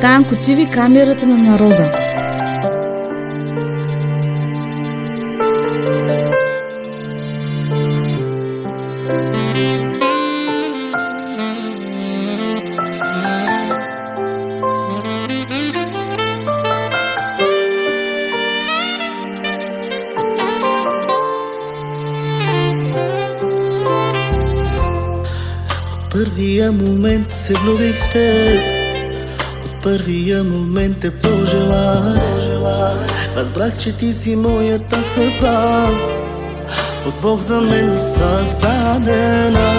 Танко ТВ камерата на народа. първия момент се влюбих в теб първия момент те пожелах Разбрах, че ти си моята съдба. От Бог за мен създадена.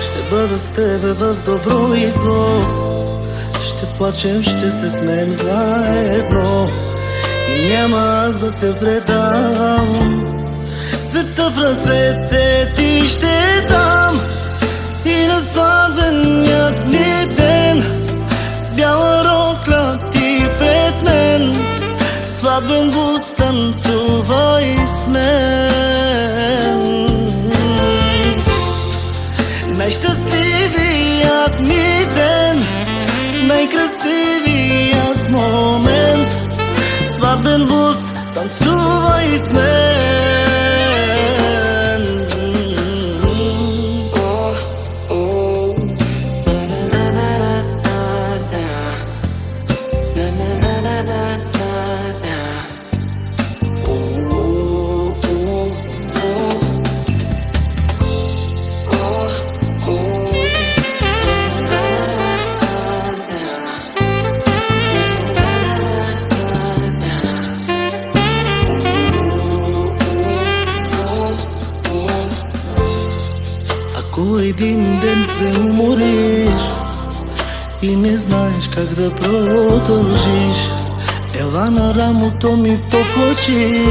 Ще бъда с тебе в добро и зло. Ще плачем, ще се смеем заедно. И няма аз да те предам. Света в ръцете ти ще дам. И на сватбеният ни ден С бяла haben Lust, zu weiß man. Nicht das Liebe hat mit dem, nein, Krasivi hat Moment. Es war den dann zu weiß man. Как да продължиш. Ела на рамото ми поплачи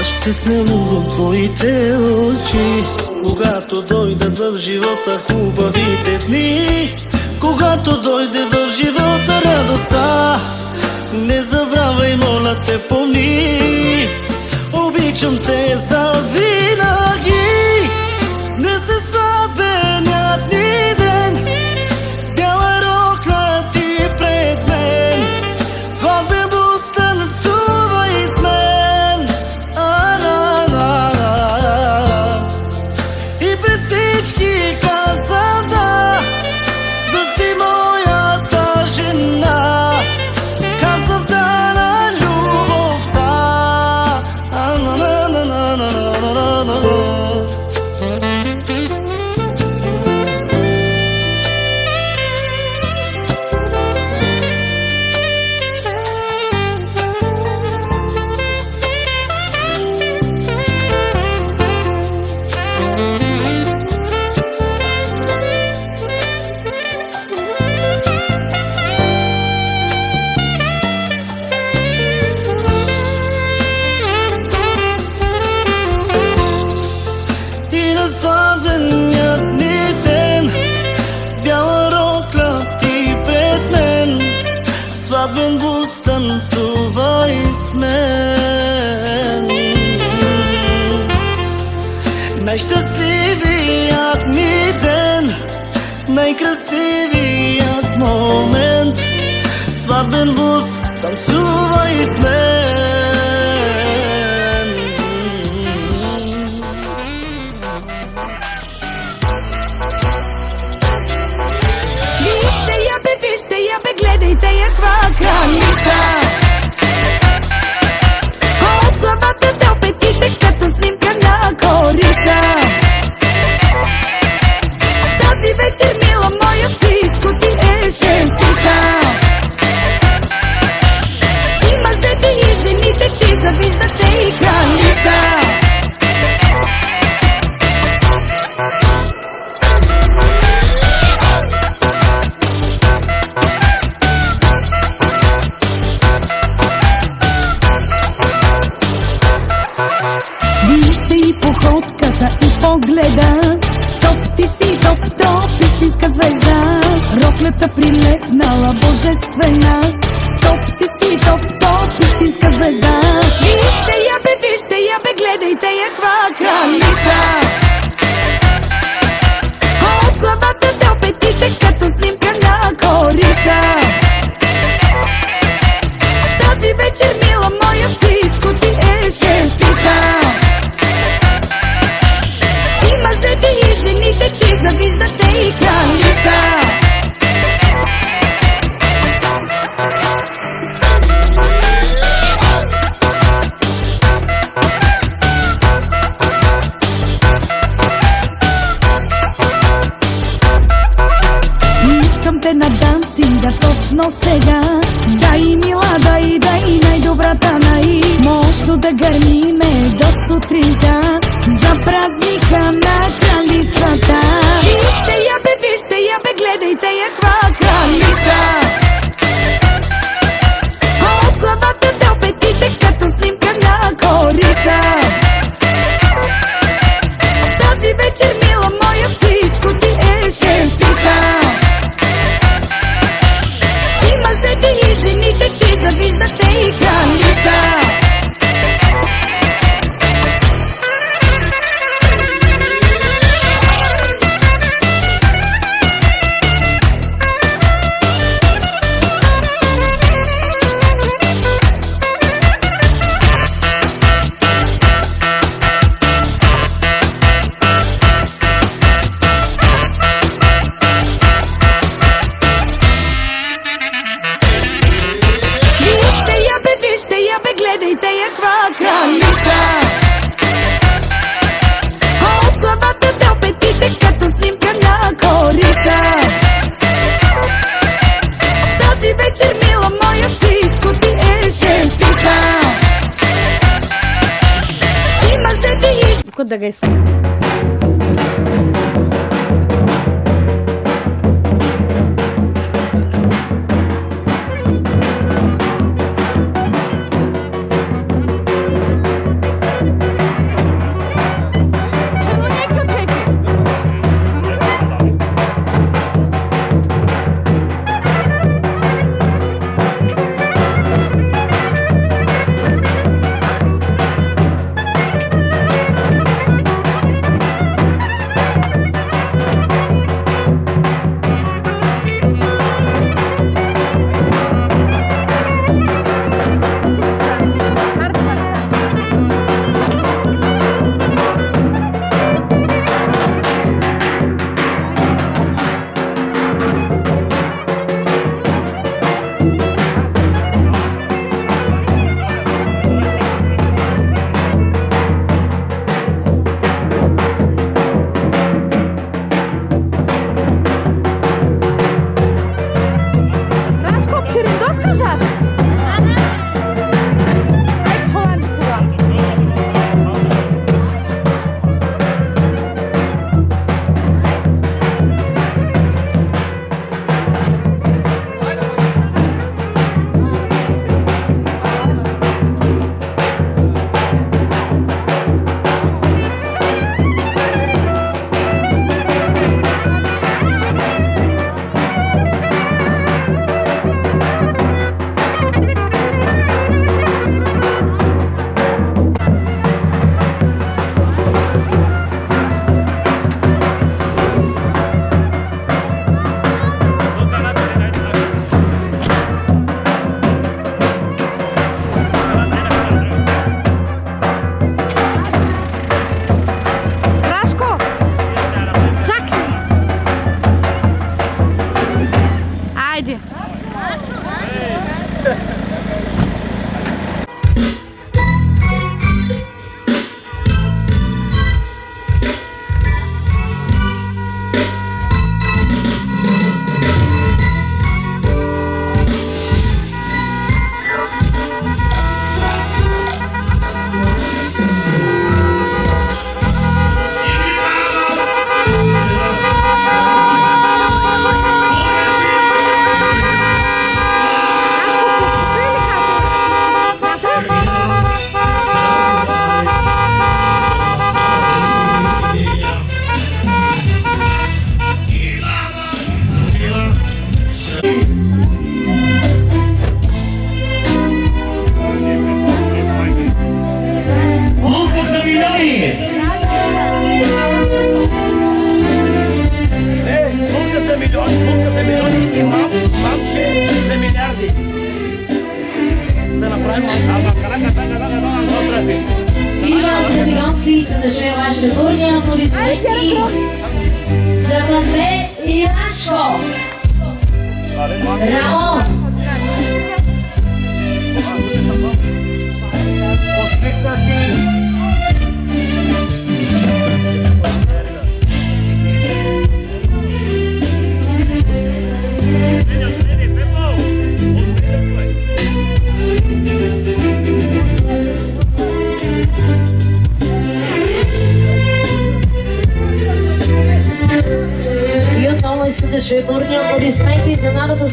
Аз ще целувам твоите очи. Когато дойдат в живота хубавите дни Когато дойде в живота радостта Не забравяй, моля те, помни. Обичам те за винаги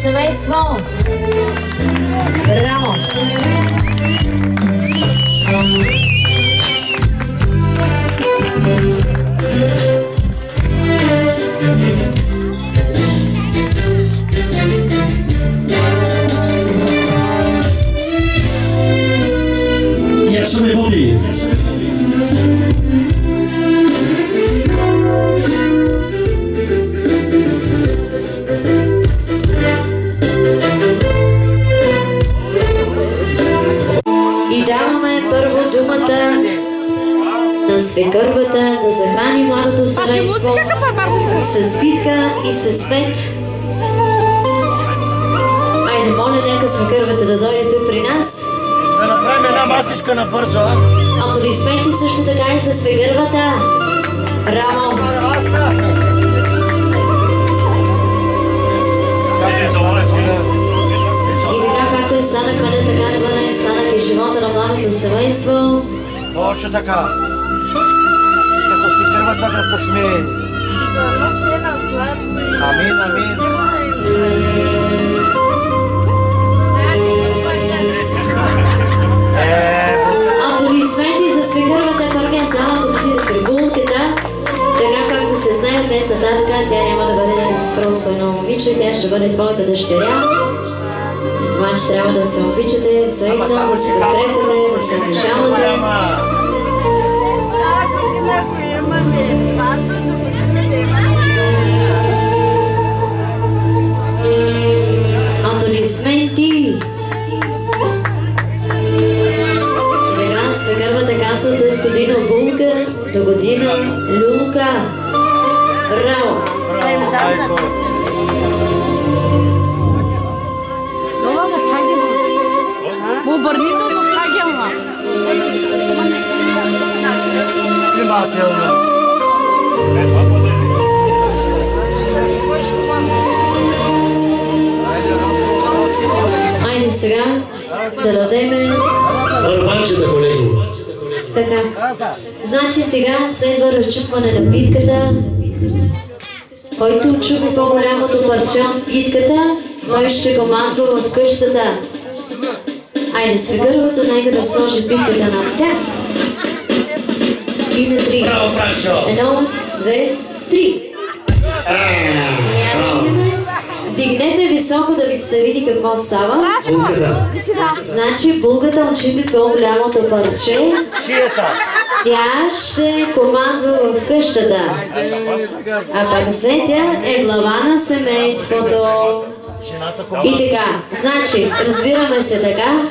за младото семейство. Браво! Точно така. Като спикървата да се смее. Амин, амин. Е, Аплодисменти за свекървата първия зала отиде при булката. Така както се знае от днес нататък, тя няма да бъде просто едно момиче, тя ще бъде твоята дъщеря. Затова, че трябва да се обичате взаимно, да се подкрепяте, да се уважавате. Ама, Аплодисменти! Така, свекървата казва да с година булка, до година люлка. Браво! браво, обърнително кагелма. Внимателно. Айде сега да дадеме Барабанчета, колеги. така. Значи сега следва разчупване на битката. Който чупи по-голямото парче от битката, той ще командва в къщата. Айде, свегървата, нека да сложи битката на тях. И на три. Браво, Франшо. Едно, две, три. Идеме. Вдигнете високо да ви се види какво става. Булката. Значи булката отчипи по-голямото парче. Шията. Тя ще командва в къщата. А пък Зетя е глава на семейството. И така, значи, разбираме се така.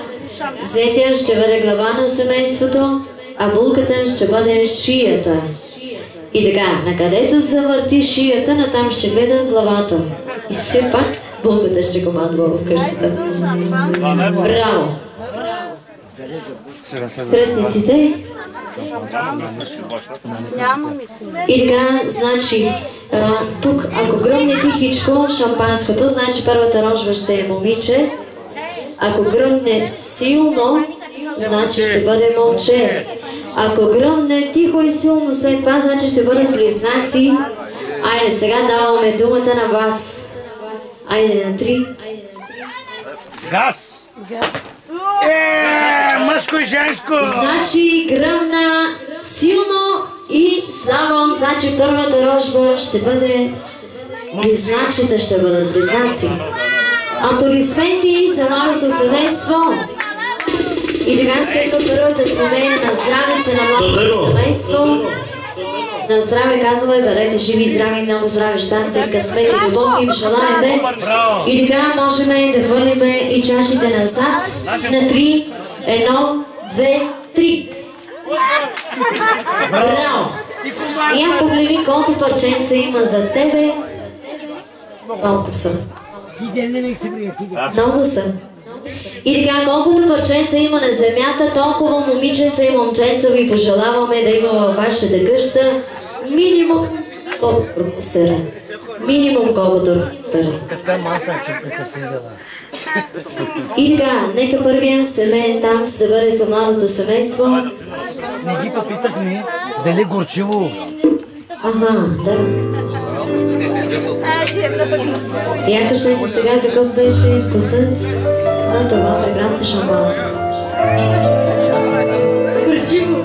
Зетя ще бъде глава на семейството, а булката ще бъде шията. И така, накъдето завърти шията, натам ще гледа главата. И все пак булката ще командва в къщата. Браво! Кръстниците. И така, значи, а, тук, ако гръмне тихичко шампанското, значи първата рожба ще е момиче. Ако гръмне силно, значи ще бъде момче. Ако гръмне тихо и силно след това, значи ще бъдат близнаци. Айде, сега даваме думата на вас. Айде на три. Газ. Е, мъжко и женско. Значи гръмна силно и слабо, значи първата рожба ще бъде близначета, ще бъдат близнаци. Аплодисменти за малото семейство. И така след първата семейна на здравица на малото семейство. На здраве казваме, бъдете живи, здрави, много здраве, щастие, късмет и любов им желаеме. И така можем да хвърлиме и чашите назад на три, едно, две, три. Браво! Я погледни колко парченца има за тебе. Колко са? Много са. И така, колкото парченца има на земята, толкова момиченца и момченца ви пожелаваме да има във вашата къща минимум колкото сера. Минимум колкото сера. И така, нека първия семейен танц да бъде за младото семейство. Не ги попитахме дали горчиво. Ага, да. Я кажете сега какъв беше вкусът на това прекрасно шампанско. Горчиво.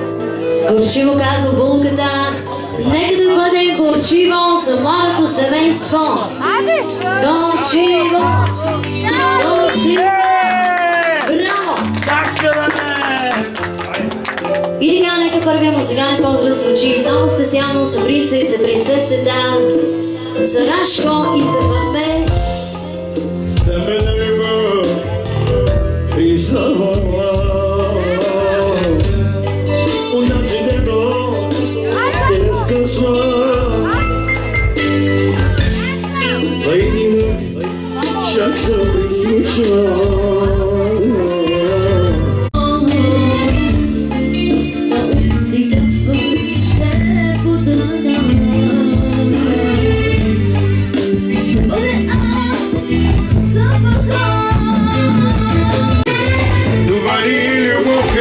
Горчиво казва булката. Нека да бъде горчиво за младото семейство. Горчиво. Горчиво. И така, нека първия музикален поздрав звучи много специално за Брица и за принцесата, за Рашко и за Патме. Семена любов признавала Уначе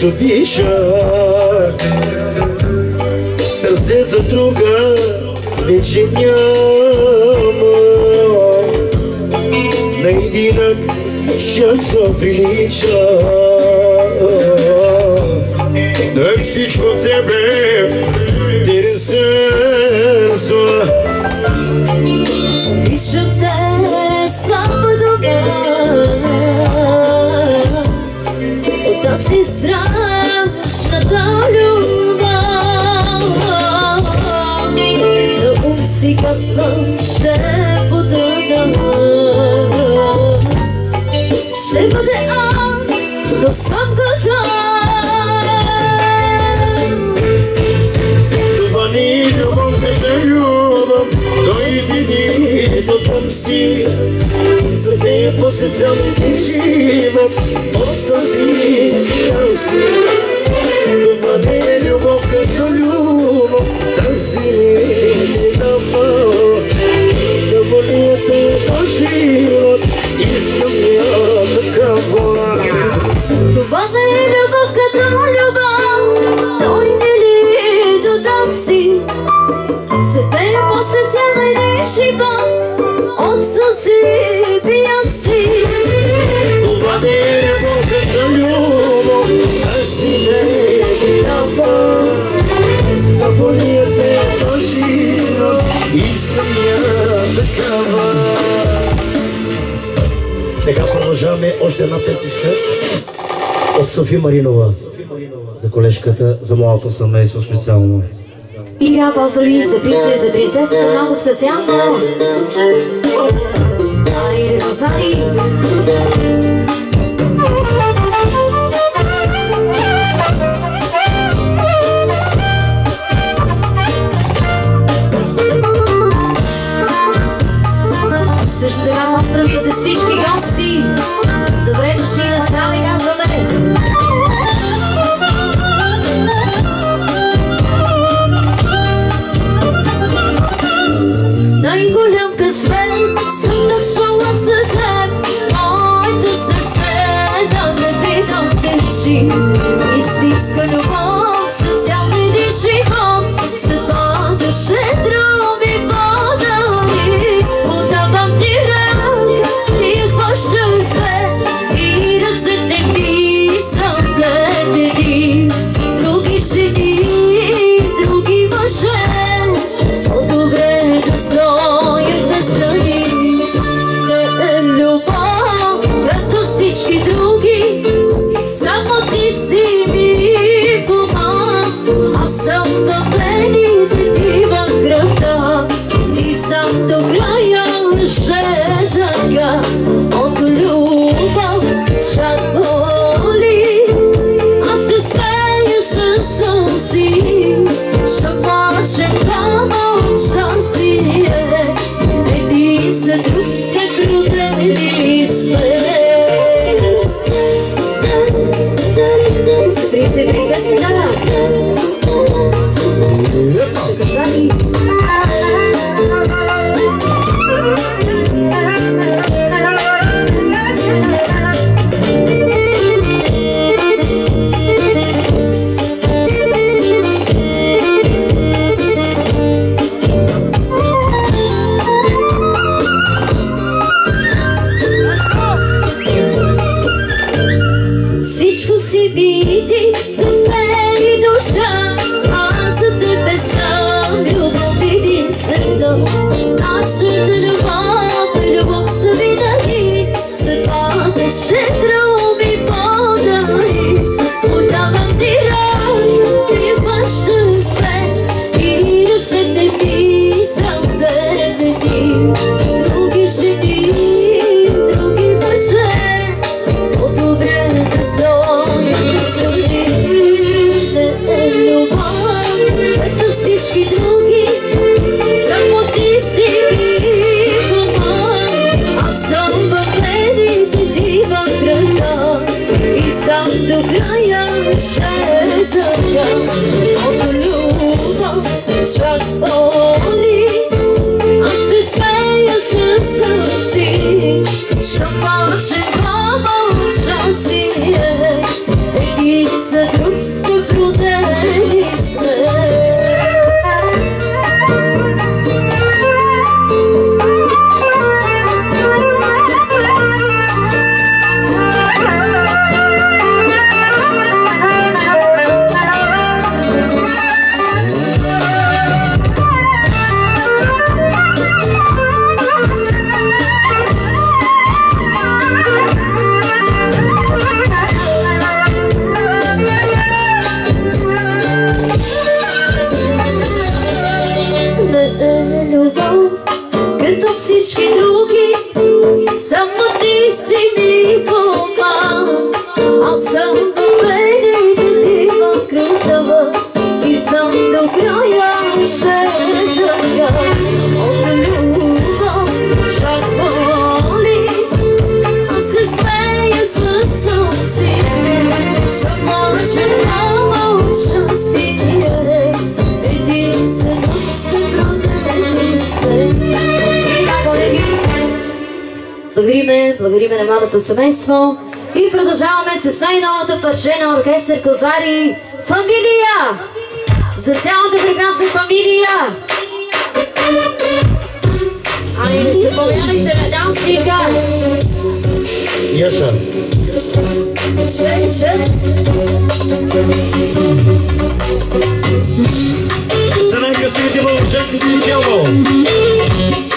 аз обичах Сърце за друга вече няма Наединък шак се прилича. Да всичко в тебе до търси. За нея после цялото живот, от сълзи си. Това продължаваме още една песничка от Софи Маринова за колежката, за малко семейство специално. И така поздрави за принца и за принцесата много специално. Айде, Розари! прицелись, остановись. Шикарный. Când toxici și drum. моето семейство. И продължаваме с най-новата парче на оркестър Козари Фамилия! За цялата прекрасна фамилия! Ай, не на дансинга! Яша! За най-красивите мълчаци специално!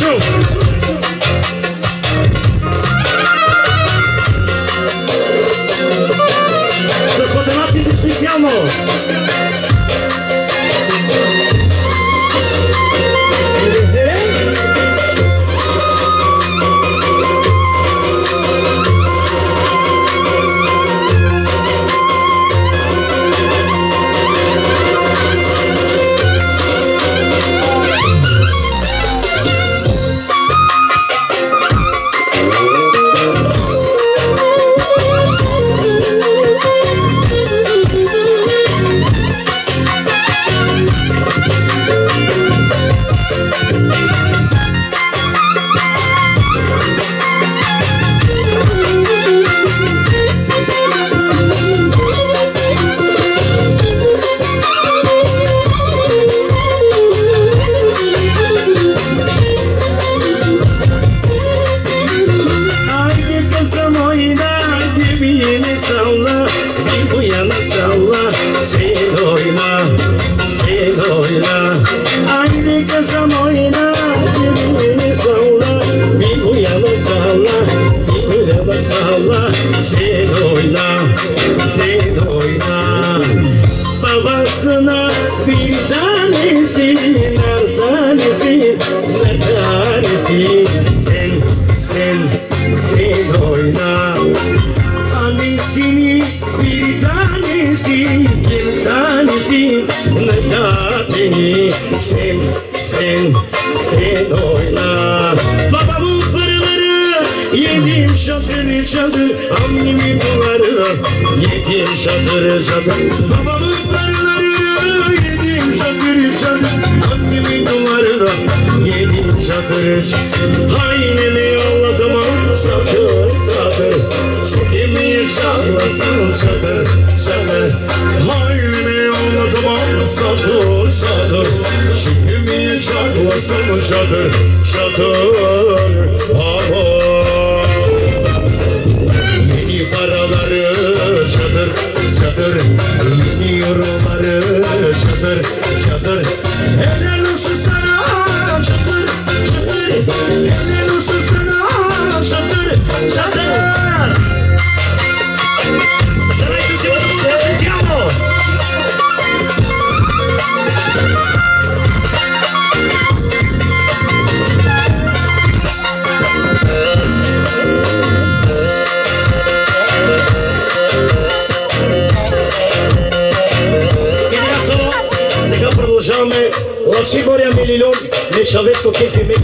true. nasıl çadır çadır Hayrını anlatamam satır satır Şükrümü çaklasın çadır çadır Aman çadır Yeni yorumları çadır çadır Helal Δόση μπορεί να με λιλώνει, με σαβές με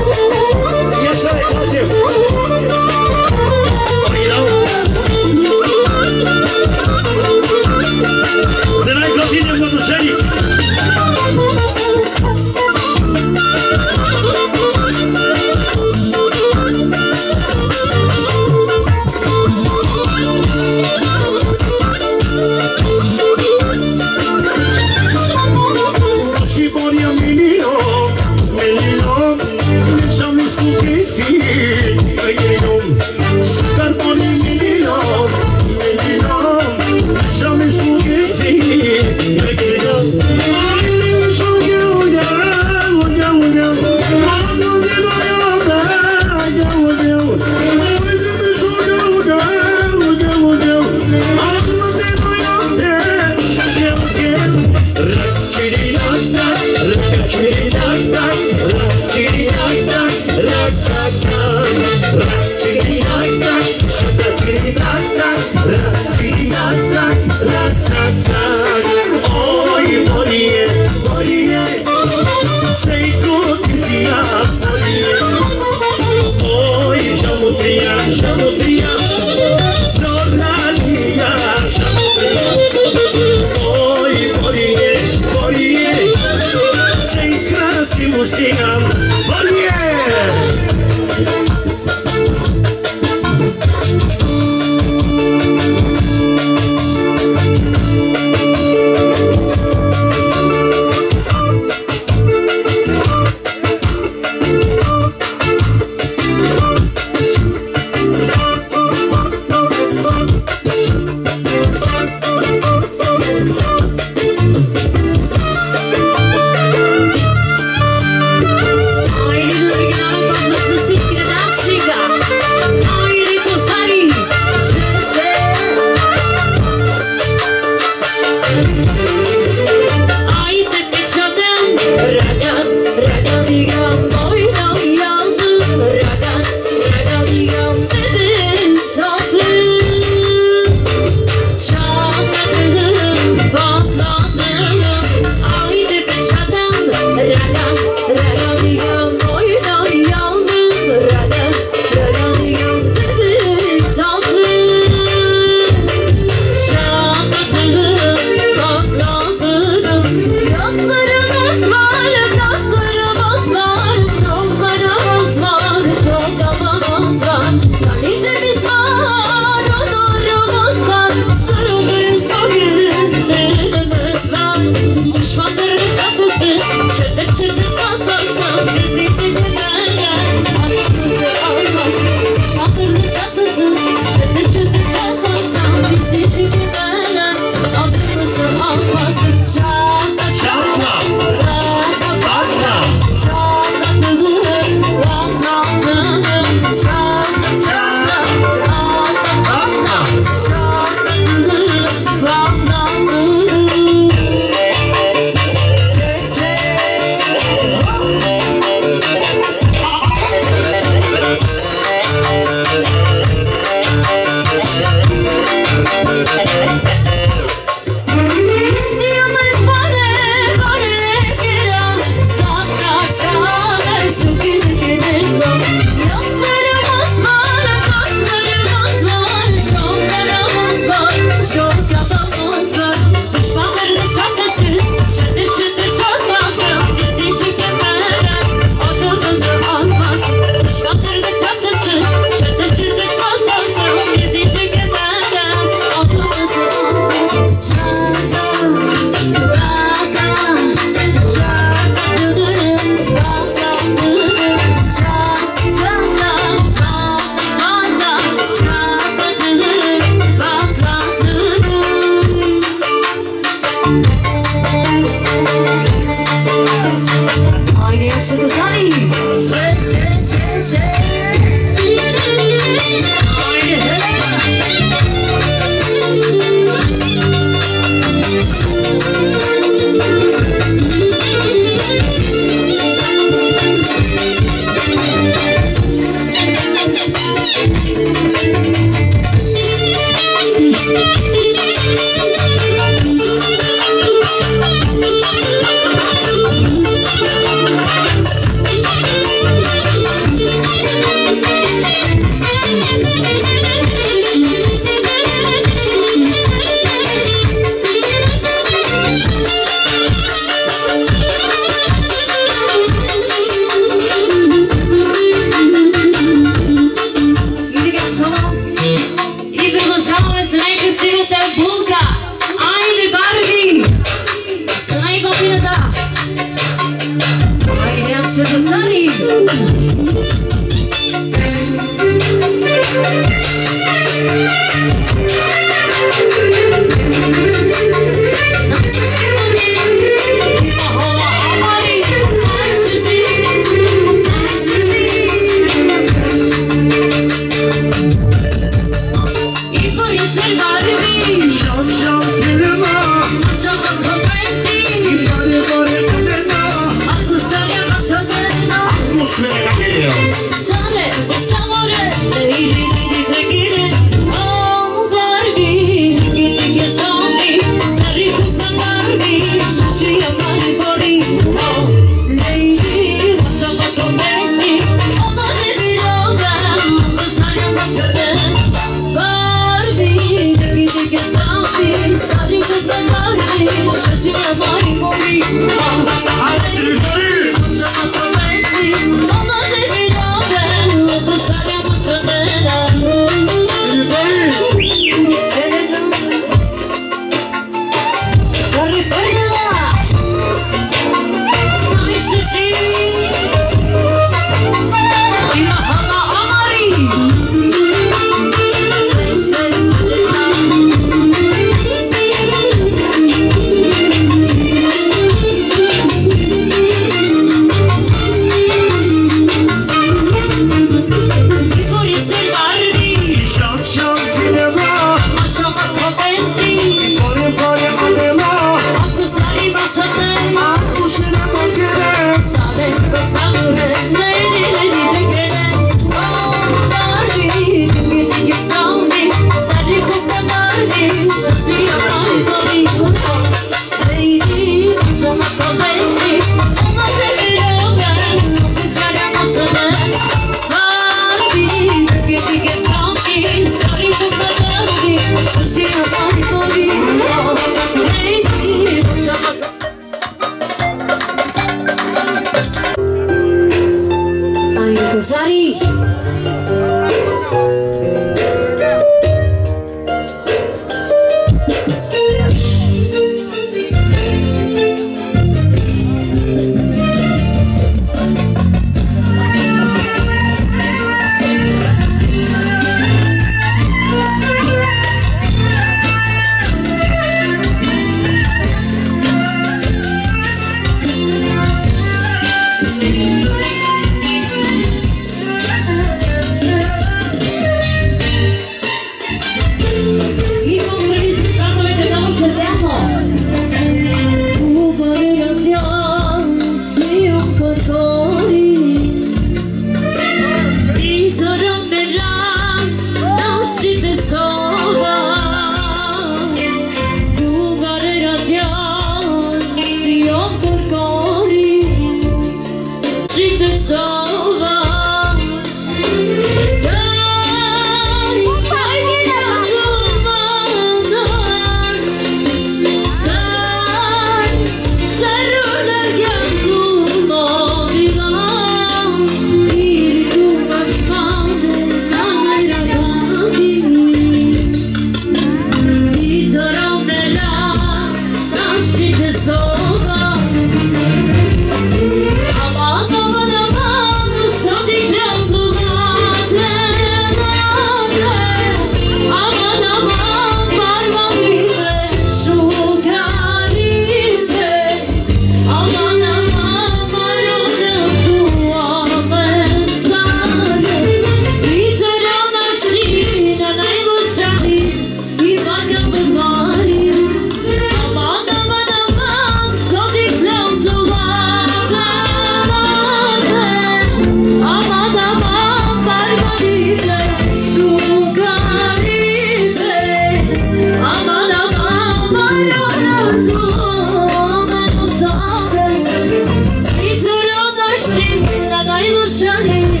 indaga emociones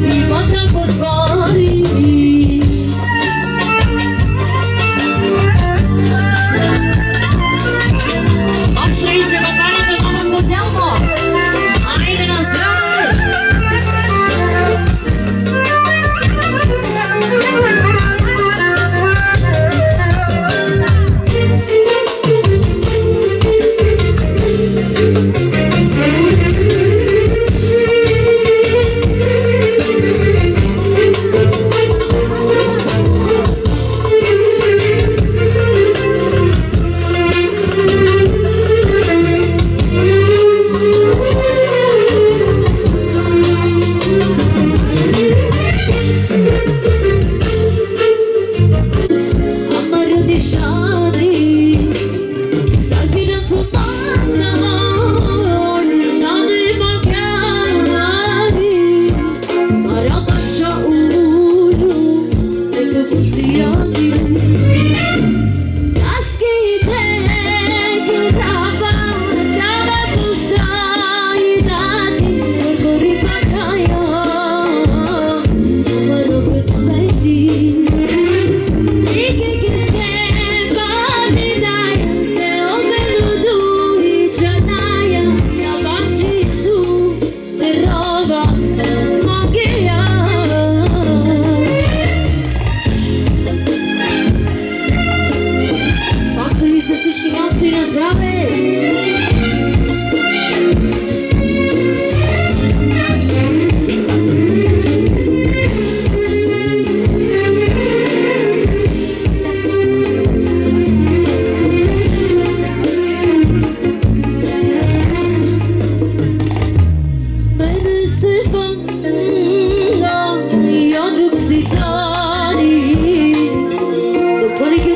y Will you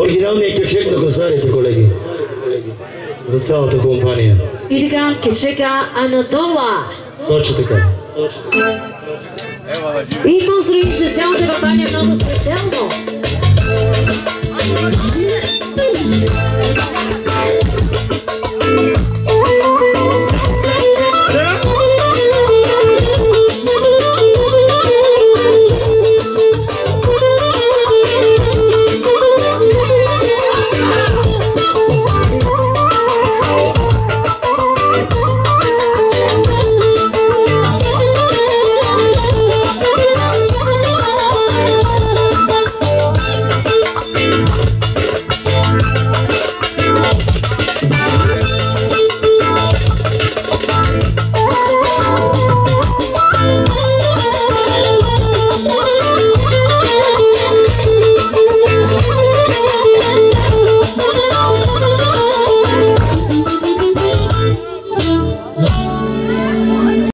Оригиналният кючек на косарите, колеги. За цялата компания. И така, кечека Анатола. Точно така. И поздрави се цялата компания много специално.